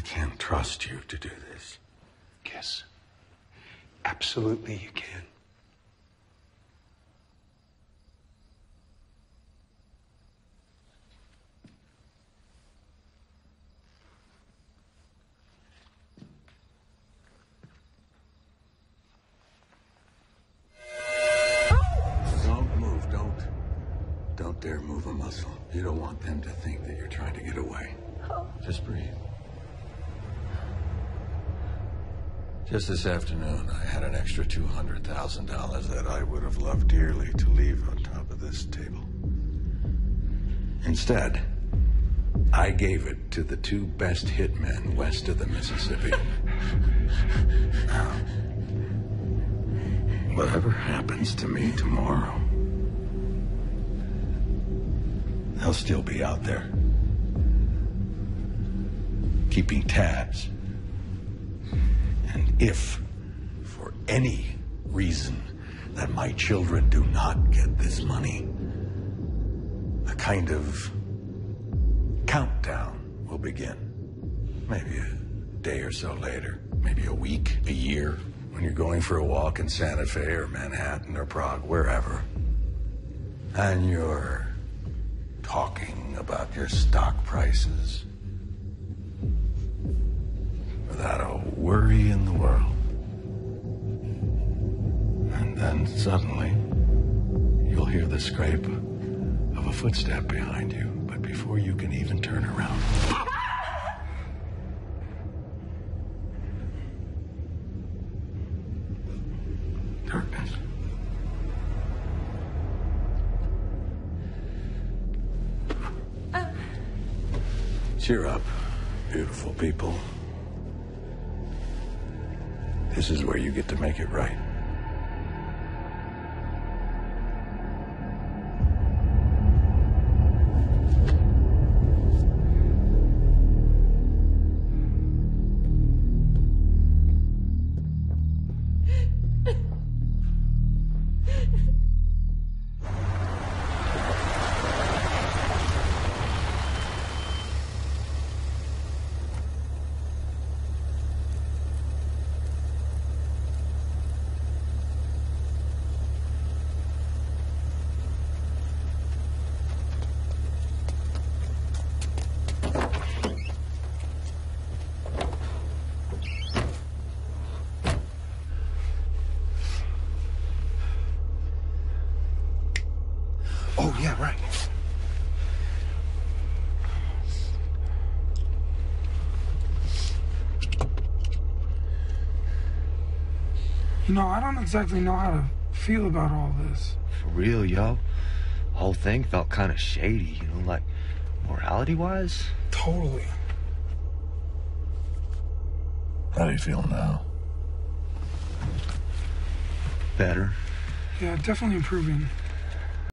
I can't trust you to do this. Yes. Absolutely, you can. Don't move, don't. Don't dare move a muscle. You don't want them to think that you're trying to get away. Oh. Just breathe. Just this afternoon, I had an extra $200,000 that I would have loved dearly to leave on top of this table. Instead, I gave it to the two best hitmen west of the Mississippi. Now, whatever happens to me tomorrow, they'll still be out there. Keeping tabs. If, for any reason, that my children do not get this money, a kind of countdown will begin. Maybe a day or so later, maybe a week, a year, when you're going for a walk in Santa Fe or Manhattan or Prague, wherever, and you're talking about your stock prices without a worry in the world. And then suddenly, you'll hear the scrape of a footstep behind you, but before you can even turn around. Darkness. Oh. Cheer up, beautiful people. This is where you get to make it right. Oh, yeah, right. You know, I don't exactly know how to feel about all this. For real, yo. Whole thing felt kind of shady, you know, like morality wise. Totally. How do you feel now? Better. Yeah, definitely improving.